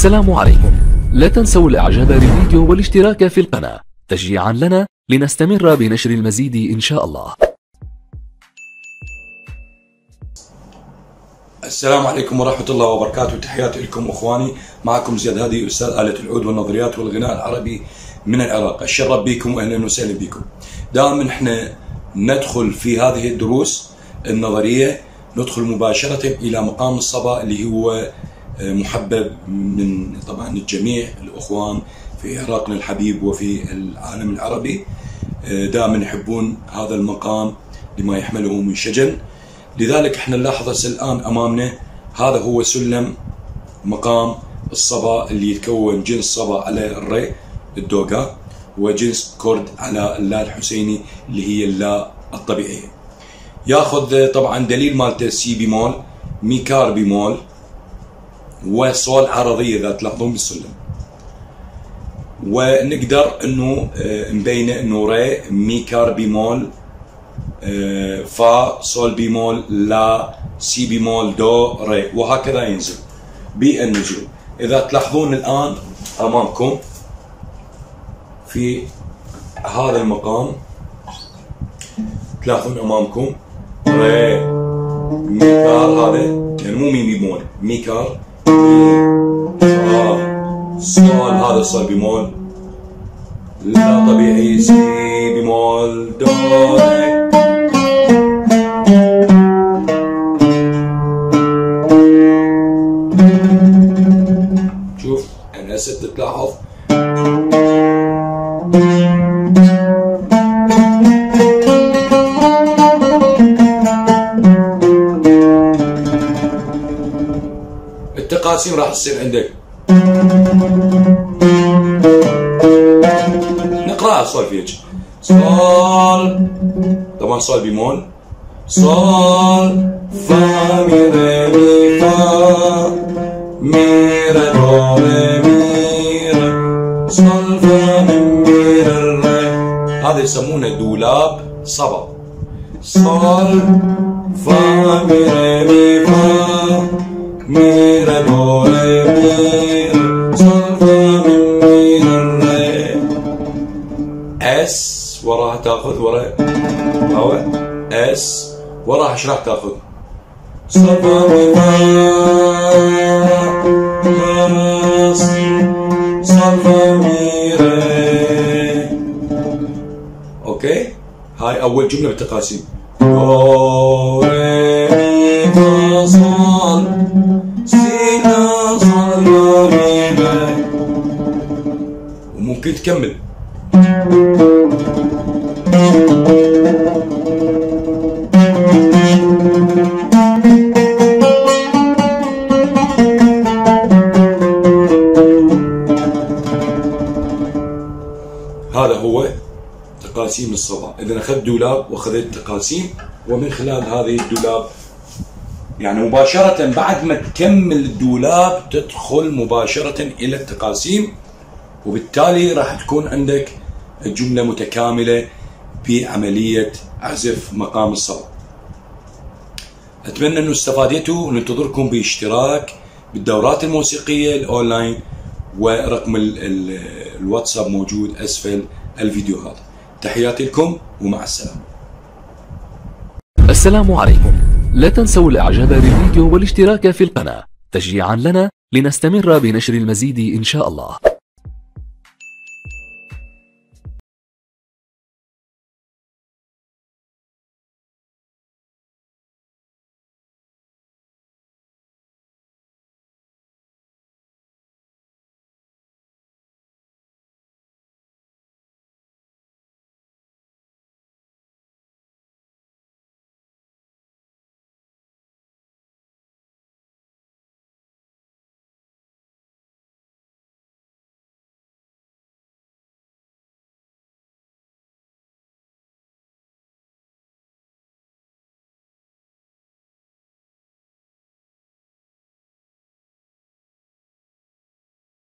السلام عليكم. لا تنسوا الإعجاب بالفيديو والاشتراك في القناة. تشجيعا لنا لنستمر بنشر المزيد إن شاء الله. السلام عليكم ورحمة الله وبركاته. تحياتي لكم أخواني. معكم زياد هادي أستاذ آلة العود والنظريات والغناء العربي من العراق. الشرف بكم وأهلا وسهلا بكم. دائما إحنا ندخل في هذه الدروس النظرية ندخل مباشرة إلى مقام الصبا اللي هو محبب من طبعا الجميع الأخوان في عراقنا الحبيب وفي العالم العربي دائما يحبون هذا المقام لما يحمله من شجن لذلك إحنا نلاحظ الآن أمامنا هذا هو سلم مقام الصبا اللي يتكون جنس صبا على الري الدوغا وجنس كرد على اللا الحسيني اللي هي اللا الطبيعية. ياخذ طبعا دليل مالته سي بيمول مي كار بيمول وصول عرضية إذا تلاحظون بالسلم. ونقدر إنه مبينة إنه ري مي كار بيمول فا صول بيمول لا سي بيمول دو ري. وهكذا ينزل. بالنجوم إذا تلاحظون الآن أمامكم في هذا المقام تلاحظون أمامكم ري مي كار هذا يعني مو مي بيمول مي كار صول هذا صول بيمول لا طبيعي سي بيمول دو ري شوف أنا هسه تلاحظ التقاسيم راح تصير عندك. نقراها صولفيج صول طبعا صول بيمول صول فا مي ري مي فا مي ري دو ري مي ري صول فا مي مي ري ري هذا يسمونه دولاب صبا صول فا مي ري مي فا مي ري دو ري مي ري صول فا مي مي ري اس وراها تاخذ ورا هو اس وراها إيش راح تاخذ؟ صفا مي فا صفا مي ري okay هاي اول جملة بالتقاسيم. دو ري فا صول وممكن تكمل. هذا هو تقاسيم الصبا. إذا أخذت دولاب وأخذت تقاسيم ومن خلال هذه الدولاب يعني مباشرة بعد ما تكمل الدولاب تدخل مباشرة إلى التقاسيم. وبالتالي راح تكون عندك جملة متكاملة بعملية عزف مقام الصبا أتمنى أنه استفادتوا وننتظركم باشتراك بالدورات الموسيقية الأونلاين ورقم ال ال الواتساب موجود أسفل الفيديو هذا. تحياتي لكم ومع السلامة. السلام عليكم. لا تنسوا الإعجاب بالفيديو والاشتراك في القناة. تشجيعا لنا لنستمر بنشر المزيد إن شاء الله.